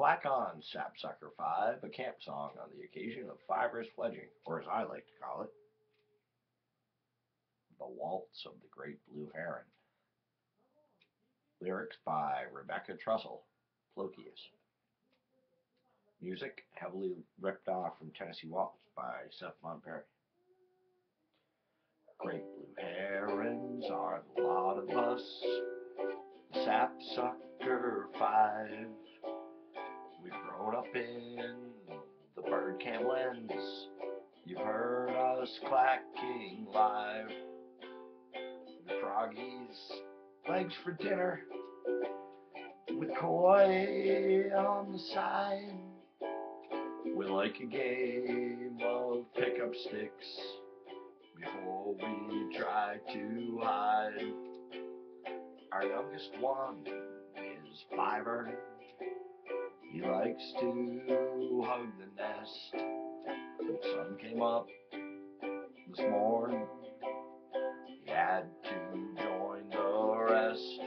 Clack on, Sapsucker 5, a camp song on the occasion of Fiver's fledging, or as I like to call it, the waltz of the great blue heron. Lyrics by Rebecca Trussell, Ploceus. Music heavily ripped off from Tennessee Waltz by Seth Montperry. Great blue herons are the lot of us, Sapsucker 5 the bird cam lens. You've heard us clacking live. The froggies, legs for dinner, with koi on the side. We like a game of pickup sticks before we try to hide. Our youngest one is Fiver. He likes to hug the nest. The sun came up this morning. He had to join the rest.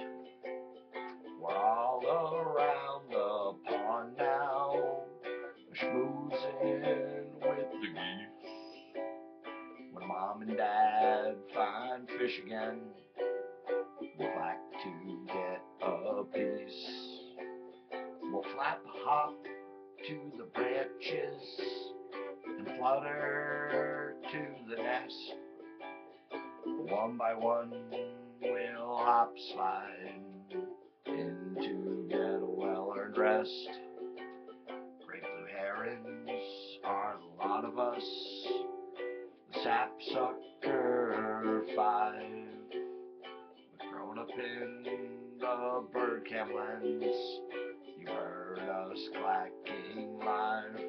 We're all around the pond now, schmoozing with the geese. When mom and dad find fish again, we'll like to get a piece. Flap hop to the branches and flutter to the nest. One by one, we'll hop slide in to get a well earned rest. Great blue herons are a lot of us, the sapsucker five. We've grown up in the bird cam lens. Heard us clacking live.